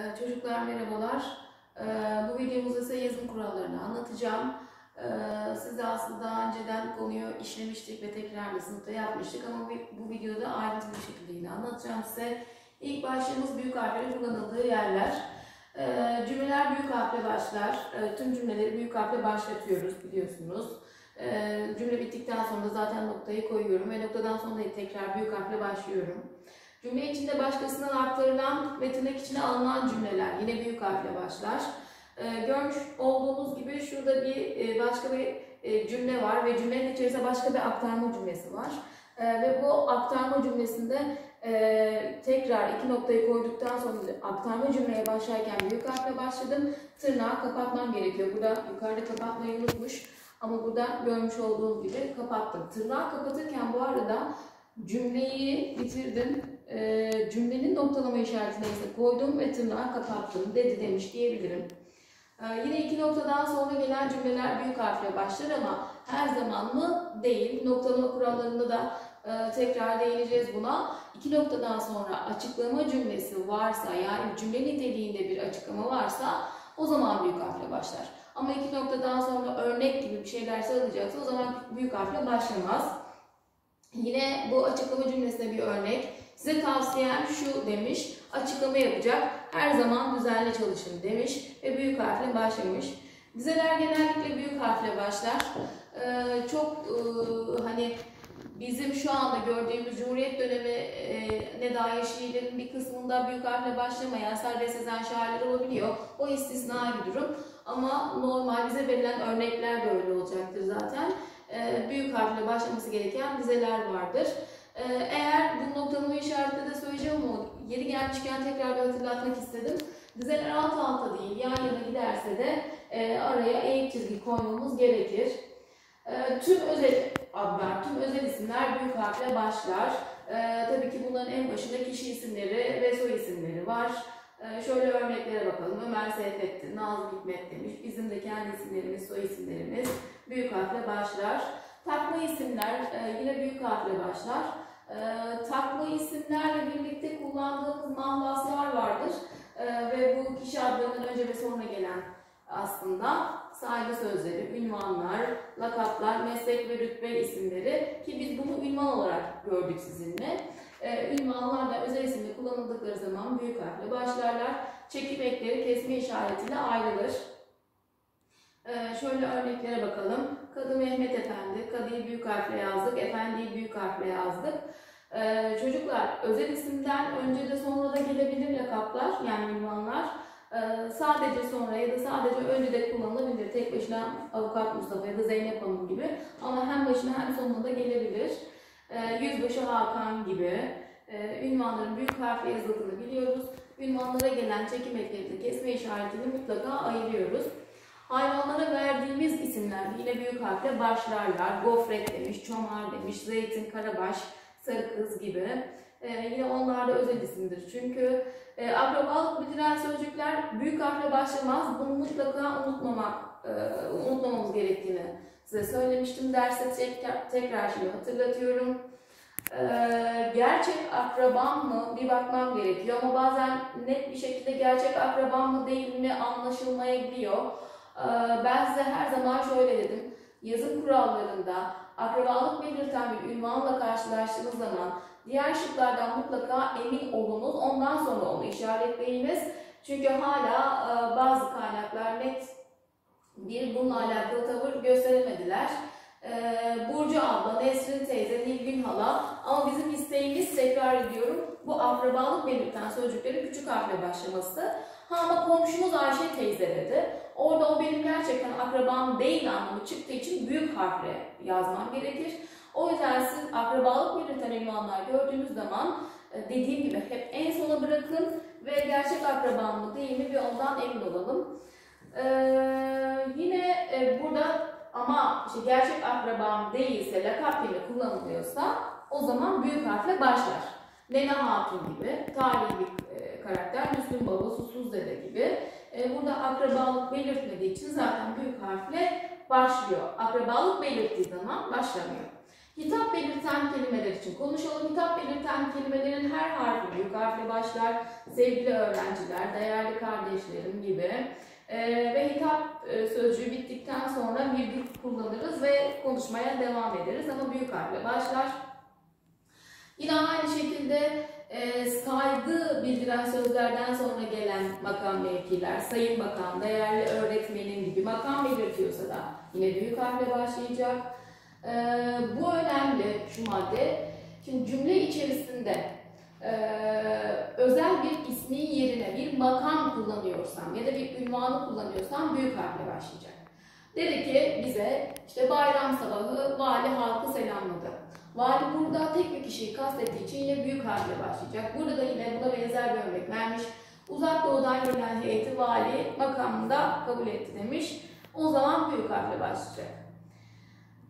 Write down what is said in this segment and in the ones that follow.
Ee, Çocuklar merhabalar. Ee, Bu videomuzda size yazım kurallarını anlatacağım. Ee, Siz de aslında daha önceden konuyu işlemiştik ve tekrar da sınıfta yapmıştık ama bu- videoda ayrıntılı bir şekilde yine anlatacağım size. İlk başlığımız büyük harflerin kullanıldığı yerler. Cümleler büyük harfle başlar. Tüm cümleleri büyük harfle başlatıyoruz biliyorsunuz. Cümle bittikten sonra zaten noktayı koyuyorum ve noktadan sonra tekrar büyük harfle başlıyorum. Cümle içinde başkasından aktarılan ve tırnak içine alınan cümleler yine büyük harfle başlar. Ee, görmüş olduğunuz gibi şurada bir e, başka bir e, cümle var ve cümlenin içerisinde başka bir aktarma cümlesi var. Ee, ve bu aktarma cümlesinde e, tekrar iki noktayı koyduktan sonra aktarma cümleye başlarken büyük harfle başladım. Tırnağı kapatmam gerekiyor. Burada yukarıda kapatmayı unutmuş ama burada görmüş olduğunuz gibi kapattım. Tırnağı kapatırken bu arada cümleyi bitirdim. Ee, cümlenin noktalama işaretine ise koydum ve tırnağı kapattım. Dedi demiş diyebilirim. Ee, yine iki noktadan sonra gelen cümleler büyük harfle başlar ama her zaman mı? Değil. Noktalama kurallarında da e, tekrar değineceğiz buna. İki noktadan sonra açıklama cümlesi varsa yani cümle niteliğinde bir açıklama varsa o zaman büyük harfle başlar. Ama iki noktadan sonra örnek gibi bir şeyler alacaksa o zaman büyük harfle başlamaz. Yine bu açıklama cümlesine bir örnek. Size tavsiyem şu demiş, açıklama yapacak, her zaman düzenli çalışın demiş ve büyük harfle başlamış. Dizeler genellikle büyük harfle başlar. Ee, çok e, hani bizim şu anda gördüğümüz Cumhuriyet dönemi e, ne dair şiirlerin bir kısmında büyük harfle başlamayan serbest sezen şairler olabiliyor. O istisnai bir durum. Ama normal bize verilen örnekler de öyle olacaktır zaten. Ee, büyük harfle başlaması gereken dizeler vardır. Ee, eğer bu noktalama işaretinde de söyleyeceğim ama yeri gelmişken tekrar bir hatırlatmak istedim. Dizeler alt alta değil, yan yana giderse de e, araya eğik çizgi koymamız gerekir. E, tüm özel adlar, tüm özel isimler büyük harfle başlar. E, tabii ki bunların en başında kişi isimleri ve soy isimleri var. E, şöyle örneklere bakalım. Ömer Seyfettin, Nazım Hikmet demiş. Bizim de kendi isimlerimiz, soy isimlerimiz büyük harfle başlar. Takma isimler e, yine büyük harfle başlar. E, takma isimlerle birlikte kullandığımız mahlaslar vardır. E, ve bu kişi adlarından önce ve sonra gelen aslında saygı sözleri, ünvanlar, lakaplar, meslek ve rütbe isimleri ki biz bunu ünvan olarak gördük sizinle. E, ünvanlar da özel isimle kullanıldıkları zaman büyük harfle başlarlar. Çekim ekleri kesme işaretiyle ayrılır. Ee, şöyle örneklere bakalım. Kadı Mehmet Efendi, Kadı'yı büyük harfle yazdık, Efendi'yi büyük harfle yazdık. Ee, çocuklar özel isimden önce de sonra da gelebilir lakaplar yani ünvanlar. Ee, sadece sonra ya da sadece önce de kullanılabilir. Tek başına Avukat Mustafa ya da Zeynep Hanım gibi. Ama hem başına hem sonuna da gelebilir. Ee, Yüzbaşı Hakan gibi. Ee, ünvanların büyük harfle yazıldığını biliyoruz. Ünvanlara gelen çekim ekleri kesme işaretini mutlaka ayırıyoruz. Hayvanlara verdiğimiz isimler yine büyük harfle başlarlar. Gofret demiş, çomar demiş, zeytin, karabaş, sarı kız gibi. Ee, yine onlar da özel isimdir. Çünkü e, akrabalık bildiren sözcükler büyük harfle başlamaz. Bunu mutlaka unutmamak, e, unutmamamız gerektiğini size söylemiştim. Derste tekrar, tekrar şimdi hatırlatıyorum. Ee, gerçek akrabam mı bir bakmam gerekiyor ama bazen net bir şekilde gerçek akrabam mı değil mi anlaşılmayabiliyor. Ee, ben size her zaman şöyle dedim. Yazım kurallarında akrabalık belirten bir ünvanla karşılaştığınız zaman diğer şıklardan mutlaka emin olunuz. Ondan sonra onu işaretleyiniz. Çünkü hala e, bazı kaynaklar net bir bununla alakalı tavır gösteremediler. Ee, Burcu abla, Nesrin teyze, Nilgün hala ama bizim isteğimiz tekrar ediyorum bu akrabalık belirten sözcüklerin küçük harfle başlaması. Ha ama komşumuz Ayşe teyze dedi. Orada o benim gerçekten akrabam değil anlamı çıktığı için büyük harfle yazmam gerekir. O yüzden siz akrabalık belirten ünvanlar gördüğünüz zaman e, dediğim gibi hep en sona bırakın ve gerçek akrabam mı değil mi bir ondan emin olalım. Ee, yine e, burada ama işte gerçek akrabam değilse, lakap gibi kullanılıyorsa o zaman büyük harfle başlar. Nene Hatun gibi, tarihi bir e, karakter, Müslüm Baba, Susuz Dede gibi. E, burada akrabalık belirtmediği için zaten büyük harfle başlıyor. Akrabalık belirttiği zaman başlamıyor. Hitap belirten kelimeler için konuşalım. Hitap belirten kelimelerin her harfi büyük harfle başlar. Sevgili öğrenciler, değerli kardeşlerim gibi. Ee, ve hitap e, sözcüğü bittikten sonra virgül kullanırız ve konuşmaya devam ederiz ama büyük harfle başlar. Yine aynı şekilde e, saygı bildiren sözlerden sonra gelen makam mevkiler, sayın bakan, değerli öğretmenin gibi makam belirtiyorsa da yine büyük harfle başlayacak. E, bu önemli şu madde. Şimdi cümle içerisinde e, özel bir ismin yerine bir makam kullanıyorsam ya da bir ünvanı kullanıyorsam büyük harfle başlayacak. Dedi ki bize işte bayram sabahı vali halkı selamladı. Vali burada tek bir kişiyi kastettiği için yine büyük harfle başlayacak. Burada da yine buna benzer bir örnek vermiş. Uzak doğudan gelen heyeti vali makamında kabul etti demiş. O zaman büyük harfle başlayacak.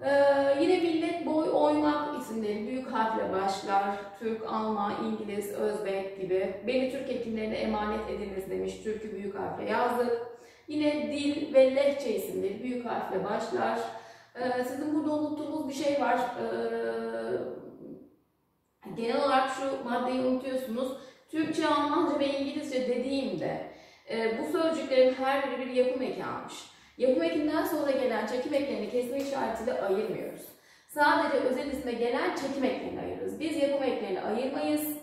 Ee, yine millet boy oymak isimleri büyük harfle başlar. Türk, Alman, İngiliz, Özbek gibi. Beni Türk hekimlerine emanet ediniz demiş. Türk'ü büyük harfle yazdık. Yine dil ve lehçe isimleri büyük harfle başlar. Ee, sizin burada unuttuğunuz bir şey var. Ee, genel olarak şu maddeyi unutuyorsunuz. Türkçe, Almanca ve İngilizce dediğimde e, bu sözcüklerin her biri bir yapım eki almış. Yapım ekinden sonra gelen çekim eklerini kesme işaretiyle ayırmıyoruz. Sadece özel isme gelen çekim eklerini ayırırız. Biz yapım eklerini ayırmayız.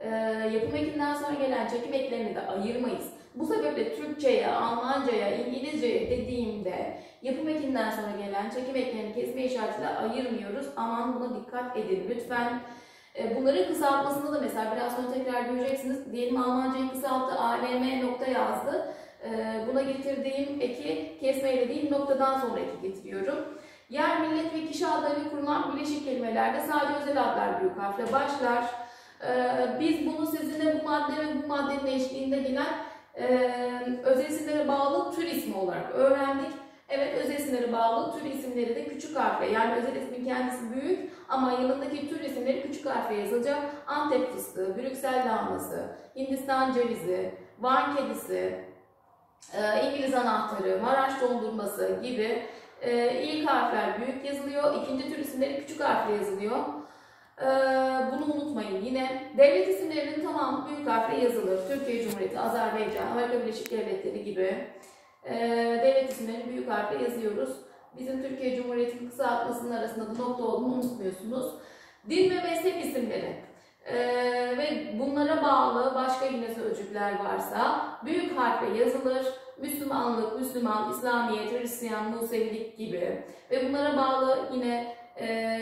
E, yapım ekinden sonra gelen çekim eklerini de ayırmayız. Bu sebeple Türkçe'ye, Almanca'ya, İngilizce'ye dediğimde yapım ekinden sonra gelen çekim eklerini kesme işaretiyle ayırmıyoruz. Aman buna dikkat edin lütfen. E, bunların kısaltmasında da mesela biraz sonra tekrar göreceksiniz. Diyelim Almancayı kısalttı, ALM nokta yazdı. E, buna getirdiğim eki kesmeyle değil noktadan sonra eki getiriyorum. Yer, millet ve kişi adlarıyla kurulan bileşik kelimelerde sadece özel adlar büyük harfle başlar. E, biz bunu sizinle bu madde ve bu maddenin eşliğinde gelen özel isimlere bağlı tür ismi olarak öğrendik. Evet özel isimlere bağlı tür isimleri de küçük harfle yani özel ismin kendisi büyük ama yanındaki tür isimleri küçük harfle yazılacak. Antep fıstığı, Brüksel lahanası, Hindistan cevizi, Van kedisi, İngiliz anahtarı, Maraş dondurması gibi ilk harfler büyük yazılıyor. İkinci tür isimleri küçük harfle yazılıyor. Bunu unutmayın. Yine devlet isimlerinin tamamı büyük harfle yazılır. Türkiye Cumhuriyeti, Azerbaycan, Amerika Birleşik Devletleri gibi devlet isimlerini büyük harfle yazıyoruz. Bizim Türkiye Cumhuriyeti'nin kısaltmasının arasında da nokta olduğunu unutmuyorsunuz. Din ve meslek isimleri ee, ve bunlara bağlı başka yine sözcükler varsa büyük harfle yazılır. Müslümanlık, Müslüman, İslamiyet, Hristiyan, Musevilik gibi ve bunlara bağlı yine e,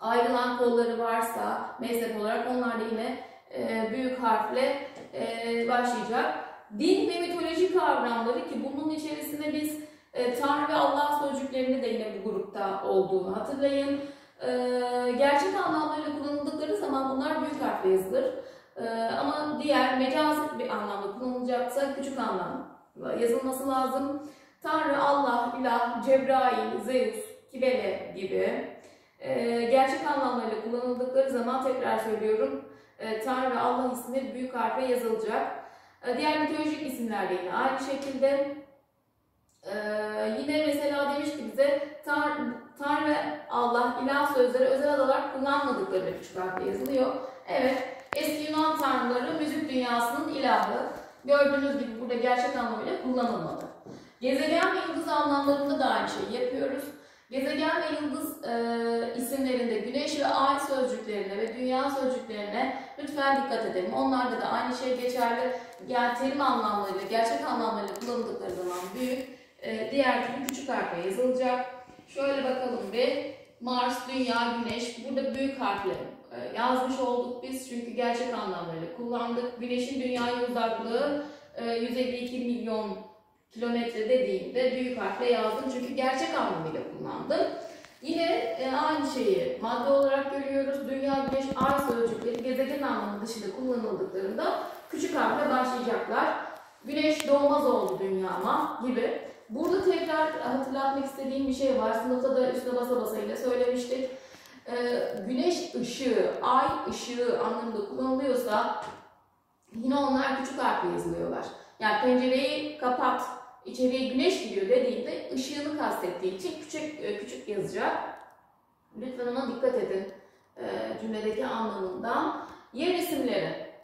ayrılan kolları varsa mezhep olarak onlar da yine e, büyük harfle e, başlayacak. Din ve mitoloji kavramları ki bunun içerisinde biz e, Tanrı ve Allah sözcüklerini de yine bu grupta olduğunu hatırlayın. E, gerçek anlamlarıyla kullanıldıkları zaman bunlar büyük harfle yazılır. E, ama diğer mecaz bir anlamda kullanılacaksa küçük anlamda yazılması lazım. Tanrı, Allah, İlah, Cebrail, Zeus, Kibele gibi gerçek anlamlarıyla kullanıldıkları zaman tekrar söylüyorum e, Tanrı ve Allah ismi büyük harfle yazılacak. E, diğer mitolojik isimler de yine aynı şekilde. E, yine mesela demiş ki bize Tanrı, Tanrı ve Allah, ilah sözleri özel olarak kullanmadıkları küçük harfle yazılıyor. Evet, eski Yunan tanrıları müzik dünyasının ilahı. Gördüğünüz gibi burada gerçek anlamıyla kullanılmadı. Gezegen ve yıldız anlamlarında da aynı şeyi yapıyoruz. Gezegen ve yıldız e, isimlerinde güneş ve ay sözcüklerine ve dünya sözcüklerine lütfen dikkat edelim. Onlarda da aynı şey geçerli. Yani terim anlamlarıyla, gerçek anlamlarıyla kullanıldıkları zaman büyük, e, diğer türlü küçük harfle yazılacak. Şöyle bakalım bir. Mars, Dünya, Güneş. Burada büyük harfle e, yazmış olduk biz çünkü gerçek anlamlarıyla kullandık. Güneşin dünyaya uzaklığı e, 152 milyon kilometre dediğimde büyük harfle yazdım çünkü gerçek anlamıyla kullandım. Yine e, aynı şeyi madde olarak görüyoruz. Dünya, Güneş, Ay sözcükleri gezegen anlamı dışında kullanıldıklarında küçük harfle başlayacaklar. Güneş doğmaz oldu dünyama gibi. Burada tekrar hatırlatmak istediğim bir şey var. Sınıfta da üstüne basa basa ile söylemiştik. E, güneş ışığı, ay ışığı anlamında kullanılıyorsa yine onlar küçük harfle yazılıyorlar. Yani pencereyi kapat, içeriye güneş giriyor dediğinde ışığını kastettiği için küçük küçük yazacak. Lütfen ona dikkat edin e, cümledeki anlamından. Yer isimleri.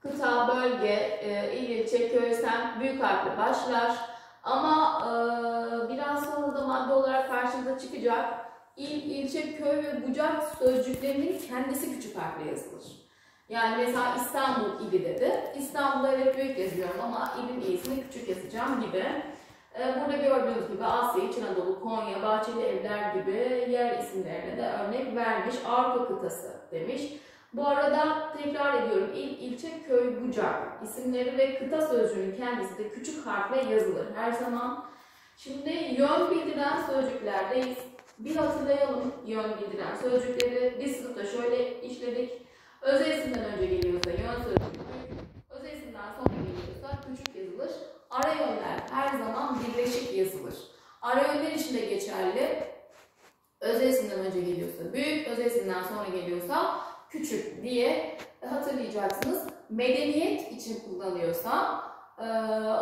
Kıta, bölge, e, il, ilçe, köy, semt büyük harfle başlar. Ama e, biraz sonra da madde olarak karşımıza çıkacak. İl, ilçe, köy ve bucak sözcüklerinin kendisi küçük harfle yazılır. Yani mesela İstanbul ili dedi. İstanbul'da evet büyük yazıyorum ama ilin iyisini küçük yazacağım gibi. Ee, burada gördüğünüz gibi Asya, İç Anadolu, Konya, Bahçeli Evler gibi yer isimlerine de örnek vermiş. Avrupa kıtası demiş. Bu arada tekrar ediyorum il, ilçe, köy, bucak isimleri ve kıta sözcüğünün kendisi de küçük harfle yazılır her zaman. Şimdi yön bildiren sözcüklerdeyiz. Bir hatırlayalım yön bildiren sözcükleri. Biz sınıfta şöyle işledik. Özel isimden önce geliyorsa yön sözcüğü özel isimden sonra geliyorsa küçük yazılır. Ara yönler her zaman birleşik yazılır. Ara yönler için de geçerli. Özel isimden önce geliyorsa büyük, özel isimden sonra geliyorsa küçük diye hatırlayacaksınız. Medeniyet için kullanıyorsa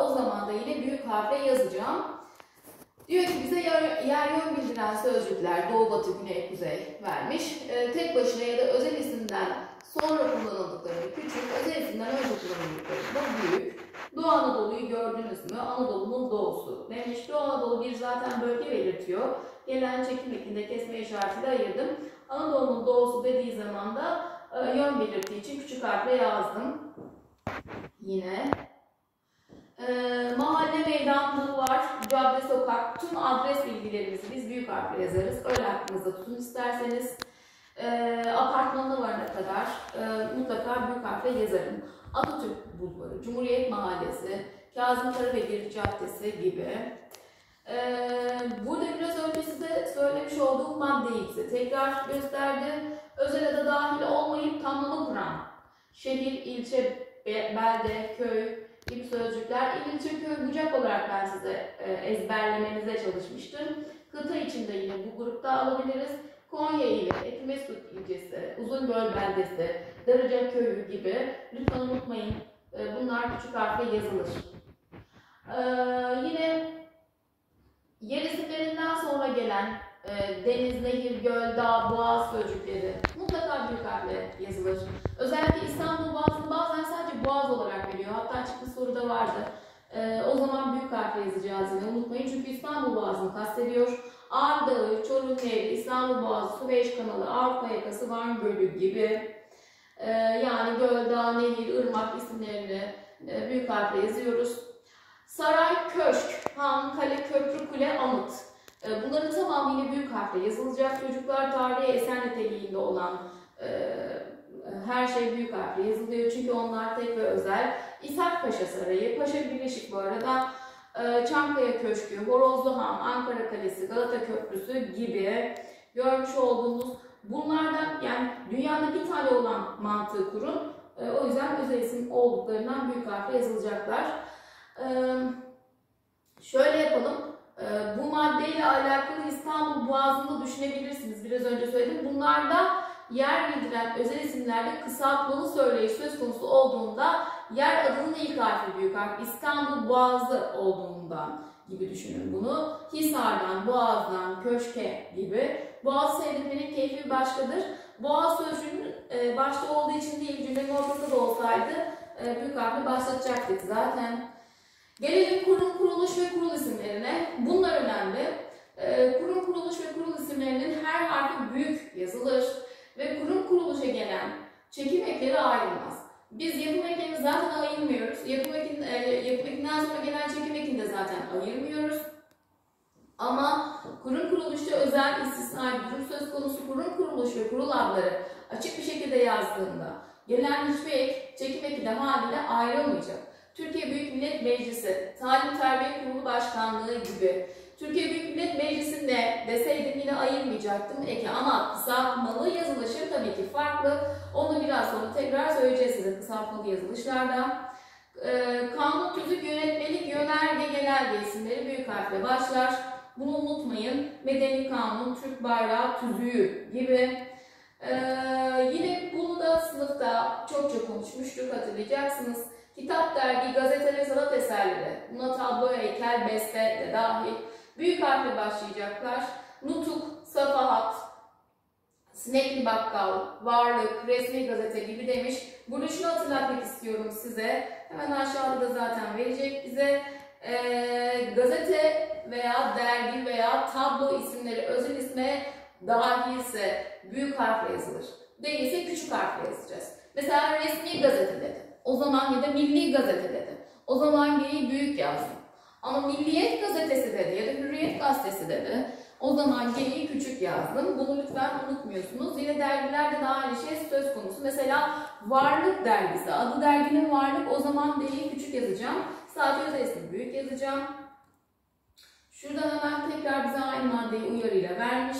o zaman da yine büyük harfle yazacağım. Diyor ki bize yer, yer yön bildiren sözcükler doğu, batı, güney, kuzey vermiş. E, tek başına ya da özel isimden sonra kullanıldıkları küçük, özel isimden önce kullanıldıkları büyük. Doğu Anadolu'yu gördünüz mü? Anadolu'nun doğusu demiş. Doğu Anadolu bir zaten bölge belirtiyor. Gelen çekim ekinde kesme işaretiyle ayırdım. Anadolu'nun doğusu dediği zaman da e, yön belirttiği için küçük harfle yazdım. Yine e, mahalle meydanlığı var, cadde, sokak, tüm adres bilgilerimizi biz büyük harfle yazarız. Öyle aklınızda tutun isterseniz. E, apartmanı varına kadar e, mutlaka büyük harfle yazarım. Atatürk Bulvarı, Cumhuriyet Mahallesi, Kazım Karabekir Caddesi gibi. Ee, burada biraz önce size söylemiş olduğum maddeyi size tekrar gösterdim. Özel ada dahil olmayıp tamlama kuran şehir, ilçe, belde, köy gibi sözcükler. İl, ilçe, köy, bucak olarak ben size e, ezberlemenize çalışmıştım. Kıta içinde yine bu grupta alabiliriz. Konya ili, Etimesgut ilçesi, Uzungöl beldesi, Darıca köyü gibi lütfen unutmayın e, bunlar küçük harfle yazılır. Ee, yine yer isimlerinden sonra gelen e, deniz, nehir, göl, dağ, boğaz sözcükleri mutlaka büyük harfle yazılır. Özellikle İstanbul Boğazı'nı bazen sadece boğaz olarak veriyor. Hatta çıktı soruda vardı. E, o zaman büyük harfle yazacağız yine unutmayın. Çünkü İstanbul Boğazı'nı kastediyor. Ağrı Dağı, Çorum Nehri, İstanbul Boğazı, Kanalı, Avrupa Yakası, Van Gölü gibi e, yani göl, dağ, nehir, ırmak isimlerini e, büyük harfle yazıyoruz. Saray, köşk, han, kale, köprü, kule, anıt. E, bunların tamamı yine büyük harfle yazılacak. Çocuklar tarihi eser niteliğinde olan e, her şey büyük harfle yazılıyor. Çünkü onlar tek ve özel. İshak Paşa Sarayı, Paşa Birleşik bu arada. E, Çankaya Köşkü, Horozlu Han, Ankara Kalesi, Galata Köprüsü gibi görmüş olduğunuz bunlardan yani dünyada bir tane olan mantığı kurun. E, o yüzden özel isim olduklarından büyük harfle yazılacaklar. E, şöyle yapalım. E, bu maddeyle alakalı İstanbul Boğazı'nda düşünebilirsiniz. Biraz önce söyledim. Bunlarda yer bildiren özel isimlerde kısaltmalı söyleyiş söz konusu olduğunda yer adının ilk harfi büyük harf. İstanbul Boğazı olduğundan gibi düşünün bunu. Hisar'dan, Boğaz'dan, Köşke gibi. Boğaz seyretmenin keyfi bir başkadır. Boğaz sözcüğünün e, başta olduğu için değil, cümlenin ortasında da olsaydı e, büyük harfle başlatacaktık zaten. Gelelim kurum, kuruluş ve kurul isimlerine. Bunlar önemli. E, kurum, kuruluş ve kurul isimlerinin her harfi büyük yazılır. Ve kurum kuruluşa gelen çekim ekleri ayrılmaz. Biz yapım eklerini zaten ayırmıyoruz. Yapım, ekin, e, yapım ekinden sonra gelen çekim ekini de zaten ayırmıyoruz. Ama kurum kuruluşta özel istisnai durum söz konusu kurum kuruluş ve kurul adları açık bir şekilde yazdığında gelen hiçbir ek, çekim eki de haliyle ayrılmayacak. Türkiye Büyük Millet Meclisi, Talim Terbiye Kurulu Başkanlığı gibi Türkiye Büyük Millet Meclisi'nde deseydim yine ayırmayacaktım eki ama kısaltmalı yazılışı tabii ki farklı. Onu biraz sonra tekrar söyleyeceğiz size kısaltmalı yazılışlarda. Ee, kanun, tüzük, yönetmelik, yönerge, genelge isimleri büyük harfle başlar. Bunu unutmayın. Medeni kanun, Türk bayrağı, tüzüğü gibi. Ee, yine bunu da sınıfta çok çok konuşmuştuk hatırlayacaksınız. Kitap, dergi, gazete ve sanat eserleri, buna tablo, heykel, beste de dahil büyük harfle başlayacaklar. Nutuk, safahat, Sinekli Bakkal, Varlık, Resmi Gazete gibi demiş. Burada şunu hatırlatmak istiyorum size. Hemen aşağıda da zaten verecek bize. Ee, gazete veya dergi veya tablo isimleri özel isme dahilse büyük harfle yazılır. Değilse küçük harfle yazacağız. Mesela resmi gazete dedi. O zaman ya da milli gazete dedi. O zaman G'yi büyük yazdım. Ama Milliyet gazetesi dedi ya da Hürriyet gazetesi dedi. O zaman G'yi küçük yazdım. Bunu lütfen unutmuyorsunuz. Yine dergilerde de aynı şey söz konusu. Mesela Varlık dergisi. Adı derginin Varlık. O zaman D'yi küçük yazacağım. Sadece özel büyük yazacağım. Şurada hemen tekrar bize aynı maddeyi uyarıyla vermiş.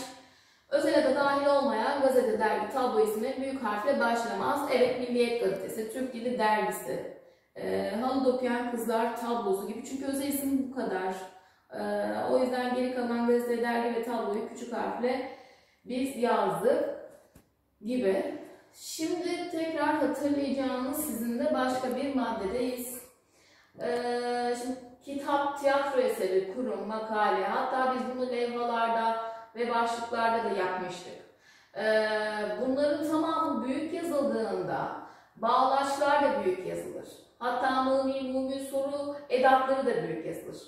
Özel adı dahil olmayan gazete, dergi, tablo ismi büyük harfle başlamaz. Evet Milliyet Gazetesi, Türk Dili Dergisi, e, Halı Dokuyan Kızlar tablosu gibi. Çünkü özel isim bu kadar. E, o yüzden geri kalan gazete, dergi ve tabloyu küçük harfle biz yazdık gibi. Şimdi tekrar hatırlayacağınız sizinle başka bir maddedeyiz. E, şimdi kitap, tiyatro eseri, kurum, makale, hatta biz bunu levhalarda ve başlıklarda da yapmıştık. Ee, bunların tamamı büyük yazıldığında bağlaçlar da büyük yazılır. Hatta mumi, mumi soru edatları da büyük yazılır.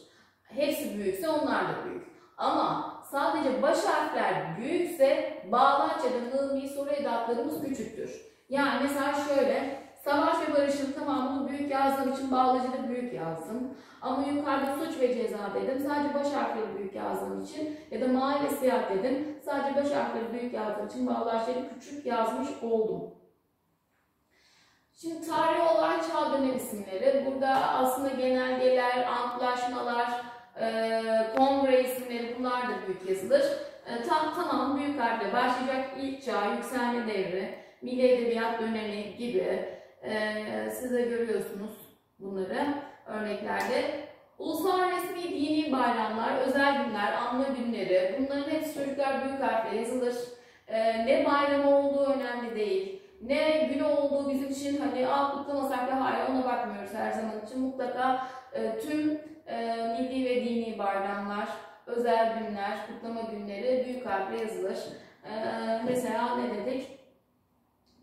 Hepsi büyükse onlar da büyük. Ama sadece baş harfler büyükse bağlaç ya da mumi soru edatlarımız küçüktür. Yani mesela şöyle Savaş ve barışın tamamını büyük yazdığım için bağlacı da büyük yazdım. Ama yukarıda suç ve ceza dedim. Sadece baş harfleri büyük yazdığım için ya da mavi ve siyah dedim. Sadece baş harfleri büyük yazdığım için bağlaçları küçük yazmış oldum. Şimdi tarih olay çağ dönem isimleri. Burada aslında genelgeler, antlaşmalar, e, kongre isimleri bunlar da büyük yazılır. E, tam tamam büyük harfle başlayacak ilk çağ, yükselme devri, milli edebiyat dönemi gibi ee, siz de görüyorsunuz bunları örneklerde. Ulusal resmi dini bayramlar, özel günler, anma günleri bunların hepsi çocuklar büyük harfle yazılır. Ee, ne bayramı olduğu önemli değil. Ne günü olduğu bizim için hani aa kutlamasak da hayır ona bakmıyoruz her zaman için. Mutlaka e, tüm e, milli ve dini bayramlar, özel günler, kutlama günleri büyük harfle yazılır. E, mesela ne dedik?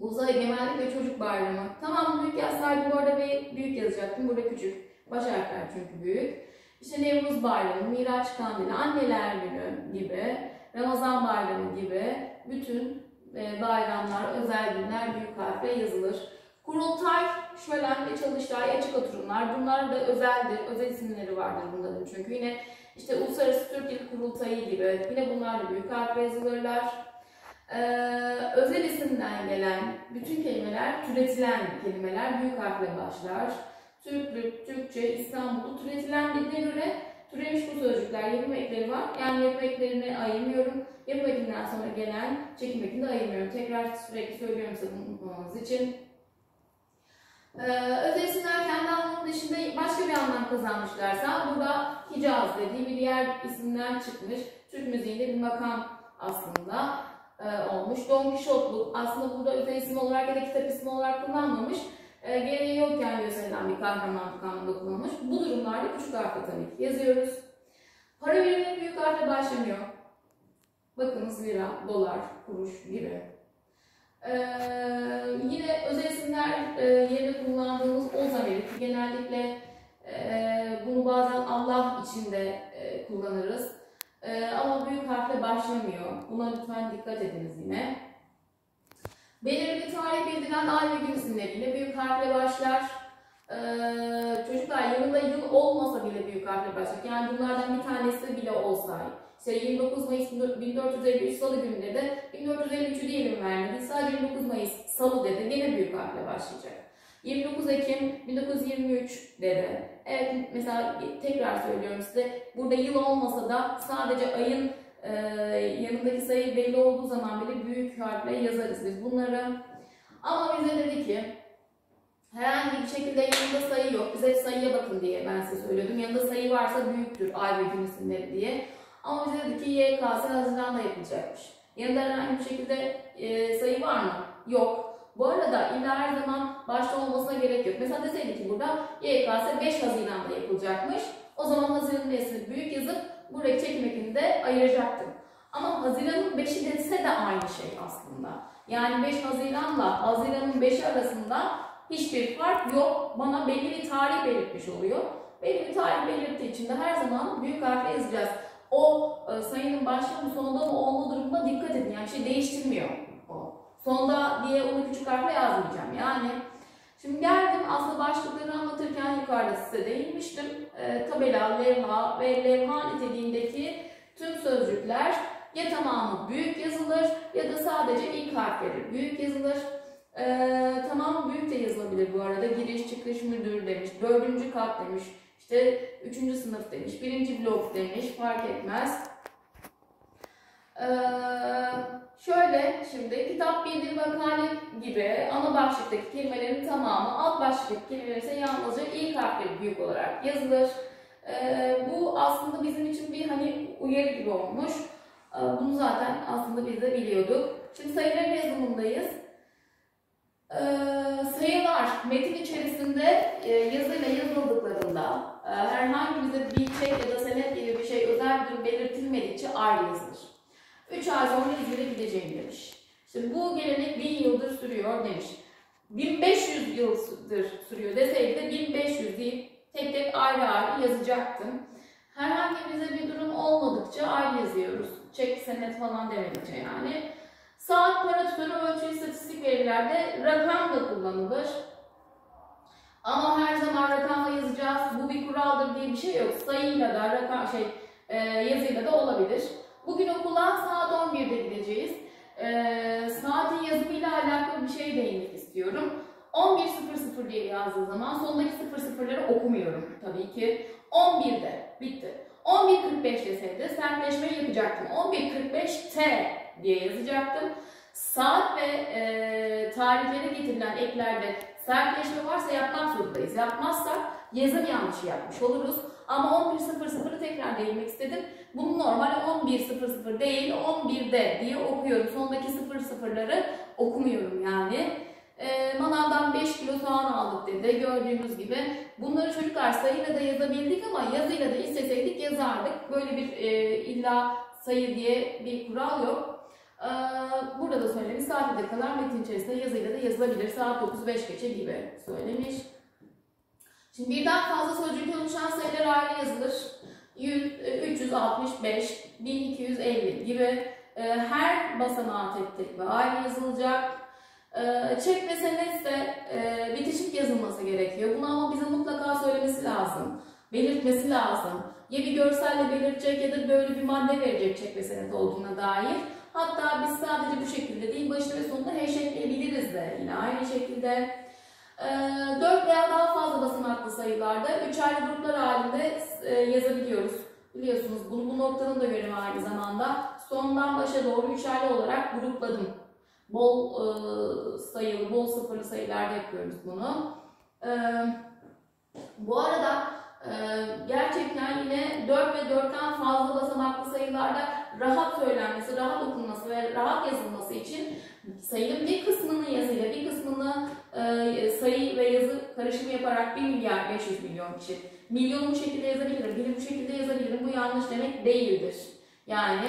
Uzay Egemenlik ve Çocuk Bayramı. Tamam büyük yazsaydım bu arada büyük yazacaktım. Burada küçük. Baş harfler çünkü büyük. İşte Nevruz Bayramı, Miraç Kandili, Anneler Günü gibi, Ramazan Bayramı gibi bütün e, bayramlar, özel günler büyük harfle yazılır. Kurultay, şölen ve çalıştay, açık oturumlar. Bunlar da özeldir. Özel isimleri vardır bunların çünkü. Yine işte Uluslararası Türk Dil Kurultayı gibi. Yine bunlar da büyük harfle yazılırlar. Ee, özel isimden gelen bütün kelimeler türetilen kelimeler büyük harfle başlar. Türklük, Türkçe, İstanbul'u türetilen dediğine göre türemiş bu sözcükler yapım ekleri var. Yani yapım eklerini ayırmıyorum. Yapım ekinden sonra gelen çekim ekini de ayırmıyorum. Tekrar sürekli söylüyorum size bunu unutmamanız için. Ee, özel isimler kendi anlamı dışında başka bir anlam kazanmışlarsa burada Hicaz dediği bir diğer isimden çıkmış. Türk müziğinde bir makam aslında e, olmuş. Don Quixote'luk aslında burada özel isim olarak ya da kitap ismi olarak kullanmamış. E, gereği yokken gösterilen bir kahramanlık anlamında kullanılmış. Bu durumlarda küçük harfle tabii ki yazıyoruz. Para birimleri büyük harfle başlamıyor. Bakınız lira, dolar, kuruş gibi. Ee, yine özel isimler e, yerine kullandığımız o zamiri genellikle e, bunu bazen Allah için de e, kullanırız. Ee, ama büyük harfle başlamıyor. Buna lütfen dikkat ediniz yine. Belirli tarih bildiren ay ve gün isimleriyle büyük harfle başlar. Ee, çocuklar yanında yıl olmasa bile büyük harfle başlar. Yani bunlardan bir tanesi bile olsa. İşte 29 Mayıs 1453 Salı gününde de 1453'ü diyelim vermedi. Sadece 29 Mayıs Salı dedi. Yine büyük harfle başlayacak. 29 Ekim 1923 dedi. Evet mesela tekrar söylüyorum size burada yıl olmasa da sadece ayın e, yanındaki sayı belli olduğu zaman bile büyük harfle yazarız biz bunları. Ama bize dedi ki herhangi bir şekilde yanında sayı yok. Bize sayıya bakın diye ben size söylüyordum. Yanında sayı varsa büyüktür ay ve gün isimleri diye. Ama bize dedi ki YKS Haziran'da yapılacakmış. Yanında herhangi bir şekilde e, sayı var mı? Yok. Bu arada illa her zaman başta olmasına gerek yok. Mesela deseydi ki burada YKS 5 Haziran'da yapılacakmış. O zaman Haziran nesini büyük yazıp buradaki çekim ekini de ayıracaktım. Ama Haziran'ın 5'i dese de aynı şey aslında. Yani 5 Haziran'la Haziran'ın 5'i arasında hiçbir fark yok. Bana belli bir tarih belirtmiş oluyor. Belli bir tarih belirttiği için de her zaman büyük harfle yazacağız. O e, sayının başında mı sonunda mı olma durumuna dikkat edin. Yani şey değiştirmiyor. Sonda diye onu küçük harfle yazmayacağım. Yani şimdi geldim aslında başlıkları anlatırken yukarıda size değinmiştim. E, tabela, levha ve levha niteliğindeki tüm sözcükler ya tamamı büyük yazılır ya da sadece ilk harfleri büyük yazılır. Ee, tamamı büyük de yazılabilir bu arada. Giriş, çıkış, müdür demiş, dördüncü kat demiş, işte üçüncü sınıf demiş, birinci blok demiş, fark etmez. Ee, şöyle şimdi kitap bildir makale gibi ana başlıktaki kelimelerin tamamı, alt başlıktaki kelimeler ise yalnızca ilk harfleri büyük olarak yazılır. Ee, bu aslında bizim için bir hani uyarı gibi olmuş. Ee, bunu zaten aslında biz de biliyorduk. Şimdi sayıların yazımındayız. Ee, sayılar metin içerisinde e, yazıyla yazıldıklarında e, herhangi bize bir çek ya da senet gibi bir şey özel bir durum belirtilmedikçe ayrı yazılır. 3 ay sonra izleyebileceğim demiş. İşte bu gelenek 1000 yıldır sürüyor demiş. 1500 yıldır sürüyor deseydi de 1500 deyip tek tek ayrı ayrı yazacaktım. Herhangi bize bir durum olmadıkça ayrı yazıyoruz. Çek, senet falan demedikçe yani. Saat, para tutarı, ölçü, istatistik verilerde rakam da kullanılır. Ama her zaman rakamla yazacağız. Bu bir kuraldır diye bir şey yok. Sayıyla da rakam şey e, yazıyla da olabilir. Bugün okula saat 11'de gideceğiz. E, saatin yazımıyla alakalı bir şey değinmek istiyorum. 11.00 diye yazdığı zaman sondaki 00'ları okumuyorum tabii ki. 11'de bitti. 11.45 deseydi sertleşmeyi yapacaktım. 11.45T diye yazacaktım. Saat ve e, tarihlere getirilen eklerde sertleşme varsa yapmak zorundayız. Yapmazsak yazım yanlışı yapmış oluruz. Ama 11.00'ı tekrar değinmek istedim. Bunu normal 11.00 değil 11'de diye okuyorum. Sondaki 00'ları okumuyorum yani. E, manavdan 5 kilo soğan aldık dedi. Gördüğünüz gibi. Bunları çocuklar sayıyla da yazabildik ama yazıyla da isteseydik yazardık. Böyle bir e, illa sayı diye bir kural yok. E, burada da söylemiş saat dakikalar metin içerisinde yazıyla da yazılabilir. Saat 9-5 geçe gibi söylemiş. Şimdi birden fazla sözcük oluşan sayılar ayrı yazılır. 100, 365, 1250 gibi e, her basamağı tek tek ve ayrı yazılacak. Ee, çek ve senet de e, bitişik yazılması gerekiyor. Bunu ama bize mutlaka söylemesi lazım. Belirtmesi lazım. Ya bir görselle belirtecek ya da böyle bir madde verecek çek ve senet olduğuna dair. Hatta biz sadece bu şekilde değil başta ve sonunda eşekleyebiliriz de yine aynı şekilde. E, 4 daha fazla basamaklı sayılarda 3 ayrı gruplar halinde e, yazabiliyoruz. Biliyorsunuz bunu bu noktanın da yönümü aynı zamanda. Sondan başa doğru 3 ayrı olarak grupladım bol e, sayılı, bol sıfırlı sayılarda yapıyoruz bunu. E, bu arada e, gerçekten yine 4 ve 4'ten fazla basamaklı sayılarda rahat söylenmesi, rahat okunması ve rahat yazılması için sayının bir kısmını yazıyla, bir kısmını sayı ve yazı karışımı yaparak 1 milyar 500 milyon kişi. Milyonu bu şekilde yazabilirim, biri bu şekilde yazabilirim. Bu yanlış demek değildir. Yani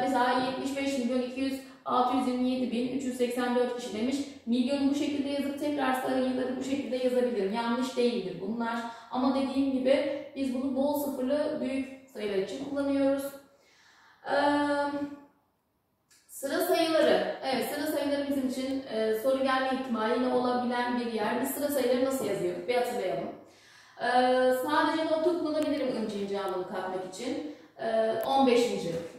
mesela 75 milyon 200 627.384 kişi demiş. Milyonu bu şekilde yazıp tekrar sayıları bu şekilde yazabilirim. Yanlış değildir bunlar. Ama dediğim gibi biz bunu bol sıfırlı büyük sayılar için kullanıyoruz. Ee, sıra sayıları. Evet sıra sayıları bizim için e, soru gelme ihtimaliyle olabilen bir yer. Biz sıra sayıları nasıl yazıyoruz? Bir hatırlayalım. Ee, sadece not kullanabilirim inci inci anlamı katmak için. Ee, 15.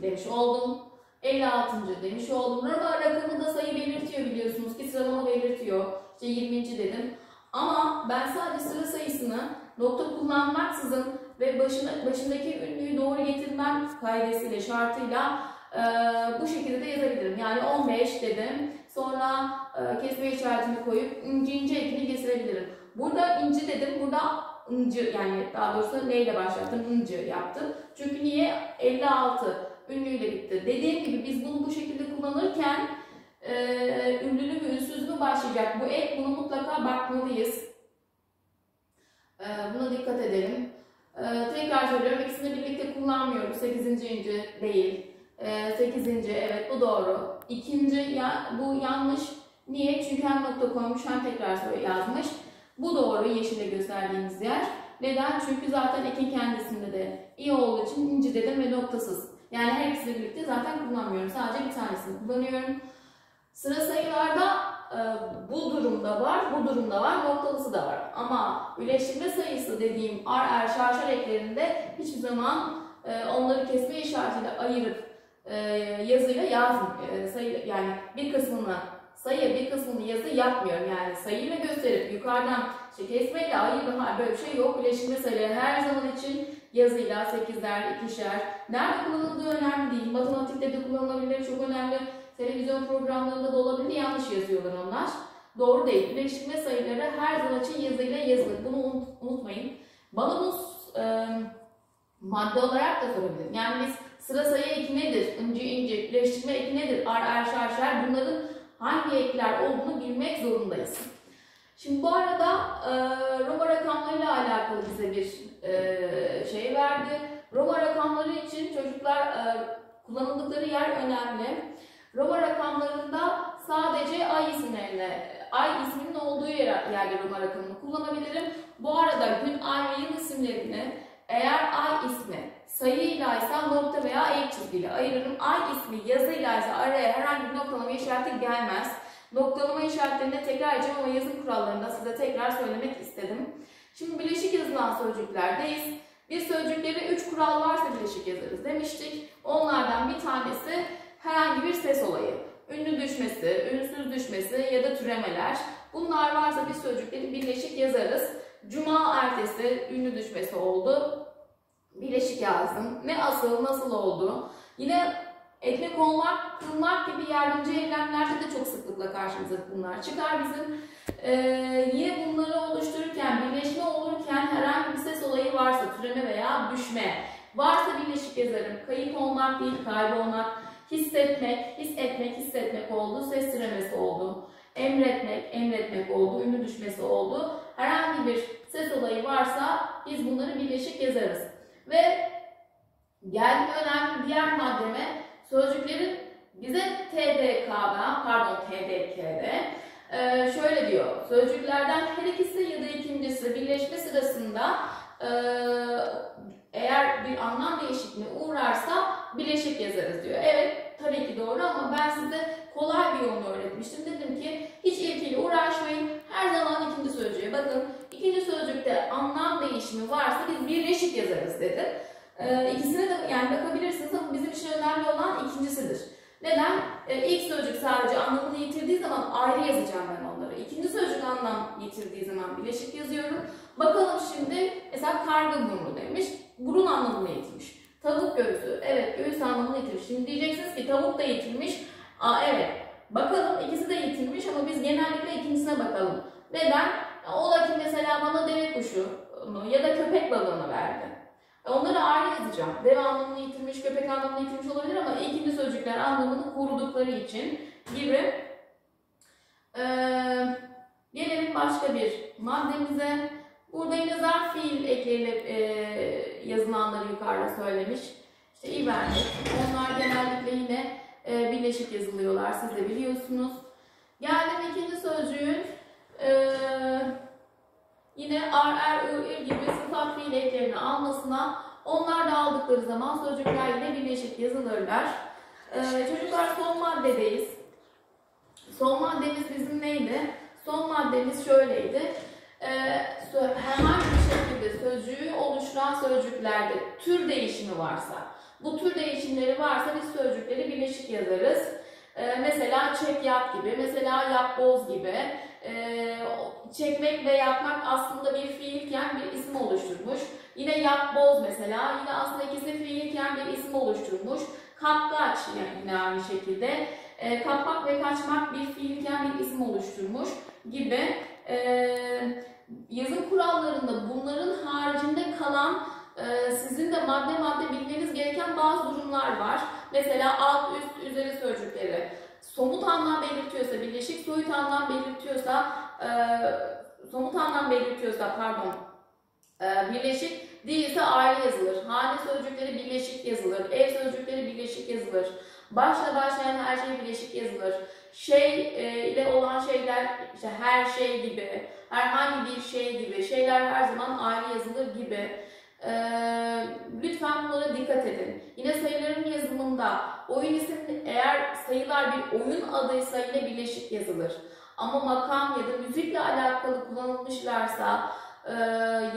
demiş oldum. 56. demiş oldum. Ama rakamı da sayı belirtiyor biliyorsunuz ki sıralama belirtiyor. İşte 20. dedim. Ama ben sadece sıra sayısını nokta kullanmaksızın ve başına, başındaki ünlüyü doğru getirmem kaidesiyle, şartıyla e, bu şekilde de yazabilirim. Yani 15 dedim. Sonra e, kesme işaretini koyup inci ince ekini getirebilirim. Burada inci dedim. Burada incı yani daha doğrusu neyle başlattım? İncı yaptım. Çünkü niye? 56 ünlüyle bitti. Dediğim gibi biz bunu bu şekilde kullanırken e, ünlülü mü ünsüz mü başlayacak bu ek bunu mutlaka bakmalıyız. E, buna dikkat edelim. E, tekrar söylüyorum ikisini birlikte kullanmıyoruz. 8. inci değil. Ee, sekizinci, evet bu doğru. İkinci, ya, bu yanlış. Niye? Çünkü hem nokta koymuş hem tekrar soru yazmış. Bu doğru yeşile gösterdiğimiz yer. Neden? Çünkü zaten ekin kendisinde de iyi olduğu için inci dedim ve noktasız. Yani her ikisini birlikte zaten kullanmıyorum. Sadece bir tanesini kullanıyorum. Sıra sayılarda e, bu durumda var, bu durumda var, noktalısı da var. Ama birleştirme sayısı dediğim ar er şarşar eklerinde hiçbir zaman e, onları kesme işaretiyle ayırıp e, yazıyla yazmıyorum. E, sayı, yani bir kısmını sayı, bir kısmını yazı yapmıyorum. Yani sayıyla gösterip yukarıdan işte kesmeyle ayırma böyle bir şey yok. Birleştirme sayıları her zaman için yazıyla, sekizler, ikişer. Nerede kullanıldığı önemli değil. Matematikte de kullanılabilir, çok önemli. Televizyon programlarında da olabilir. Yanlış yazıyorlar onlar. Doğru değil. Birleştirme sayıları her zaman için yazıyla yazılır. Bunu unutmayın. Bana bu e, madde olarak da sorabilir. Yani biz sıra sayı eki nedir? İnci inci, birleştirme eki nedir? Ar er şar şer. Bunların hangi ekler olduğunu bilmek zorundayız. Şimdi bu arada e, Roma rakamlarıyla alakalı bize bir e, şey verdi. Roma rakamları için çocuklar e, kullanıldıkları yer önemli. Roma rakamlarında sadece ay isimlerine, ay isminin olduğu yer, yerde Roma rakamını kullanabilirim. Bu arada gün, ay ve yıl isimlerini eğer ay ismi sayıyla ise nokta veya ek çizgiyle ayırırım. Ay ismi yazıyla ise araya herhangi bir noktalama işareti gelmez. Noktalama işaretlerinde tekrar edeceğim ama yazım kurallarında size tekrar söylemek istedim. Şimdi bileşik yazılan sözcüklerdeyiz. Bir sözcükleri 3 kural varsa bileşik yazarız demiştik. Onlardan bir tanesi herhangi bir ses olayı. Ünlü düşmesi, ünsüz düşmesi ya da türemeler. Bunlar varsa bir sözcükleri birleşik yazarız. Cuma ertesi ünlü düşmesi oldu. Bileşik yazdım. Ne asıl, nasıl oldu? Yine ekmek olmak, kılmak gibi yardımcı eylemlerde de çok sıklıkla karşımıza bunlar çıkar bizim. Ee, yine bunları oluştururken, birleşme olurken herhangi bir ses olayı varsa, türeme veya düşme, varsa birleşik yazarım. Kayıp olmak değil, kaybolmak, hissetmek, his etmek, hissetmek oldu, ses türemesi oldu. Emretmek, emretmek oldu, ünlü düşmesi oldu. Herhangi bir ses olayı varsa biz bunları birleşik yazarız. Ve geldim önemli diğer maddeme sözcüklerin bize TDK'da, pardon TDK'de e, şöyle diyor. Sözcüklerden her ikisi ya da ikincisi birleşme sırasında e, eğer bir anlam değişikliğine uğrarsa bileşik yazarız diyor. Evet tabii ki doğru ama ben size kolay bir yolunu öğretmiştim. Dedim ki hiç ilkiyle uğraşmayın. Her zaman ikinci sözcüğe bakın. İkinci sözcükte anlam değişimi varsa biz birleşik yazarız dedim. Ee, ikisine de yani bakabilirsiniz ama bizim için önemli olan ikincisidir. Neden? Ee, ilk sözcük sadece anlamını yitirdiği zaman ayrı yazacağım ben onları. İkinci sözcük anlam yitirdiği zaman bileşik yazıyorum. Bakalım şimdi mesela karga burnu demiş. Burun anlamını yitirmiş. Tavuk göğsü. Evet göğüs anlamını yitirmiş. Şimdi diyeceksiniz ki tavuk da yitirmiş. Aa evet. Bakalım ikisi de yitirmiş ama biz genellikle ikincisine bakalım. Neden? Ola ki mesela bana deve kuşu ya da köpek balığını verdi. Onları ayrı yazacağım. Deve anlamını yitirmiş, köpek anlamını yitirmiş olabilir ama ikinci sözcükler anlamını korudukları için gibi. Ee, gelelim başka bir maddemize. Burada yine zarf fiil ekleriyle e, yazılanları yukarıda söylemiş. İşte ivermek. Onlar genellikle yine e, birleşik yazılıyorlar. Siz de biliyorsunuz. Geldim ikinci sözcüğün e, yine ar, er, ı, ir gibi sıfat fiil eklerini almasına onlar da aldıkları zaman sözcükler yine birleşik yazılırlar. E, çocuklar son maddedeyiz. Son maddemiz bizim neydi? Son maddemiz şöyleydi. E, herhangi bir şekilde sözcüğü oluşturan sözcüklerde tür değişimi varsa, bu tür değişimleri varsa biz sözcükleri birleşik yazarız. Ee, mesela çek yap gibi, mesela yap boz gibi. Ee, çekmek ve yapmak aslında bir fiilken bir isim oluşturmuş. Yine yap boz mesela, yine aslında ikisi fiilken bir isim oluşturmuş. Kapkaç yine aynı şekilde. Ee, kapmak ve kaçmak bir fiilken bir isim oluşturmuş gibi. Ee, yazım kurallarında bunların haricinde kalan e, sizin de madde madde bilmeniz gereken bazı durumlar var. Mesela alt, üst, üzeri sözcükleri. Somut anlam belirtiyorsa, birleşik soyut anlam belirtiyorsa, e, somut anlam belirtiyorsa pardon, e, birleşik Değilse ayrı yazılır. Hane sözcükleri birleşik yazılır. Ev sözcükleri birleşik yazılır. Başla başlayan her şey birleşik yazılır. Şey e, ile olan şeyler işte her şey gibi, herhangi bir şey gibi, şeyler her zaman ayrı yazılır gibi. Ee, lütfen bunlara dikkat edin. Yine sayıların yazımında oyun isimli eğer sayılar bir oyun adıysa yine birleşik yazılır. Ama makam ya da müzikle alakalı kullanılmışlarsa e,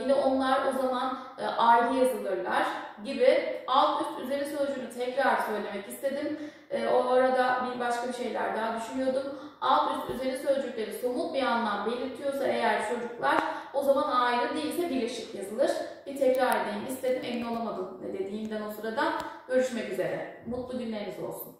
yine onlar o zaman e, ayrı yazılırlar gibi alt üst üzeri sözcüğünü tekrar söylemek istedim. E, o arada bir başka bir şeyler daha düşünüyordum. Alt üst üzeri sözcükleri somut bir anlam belirtiyorsa eğer çocuklar o zaman ayrı değilse birleşik yazılır. Bir tekrar edeyim istedim emin olamadım dediğimden o sırada. Görüşmek üzere. Mutlu günleriniz olsun.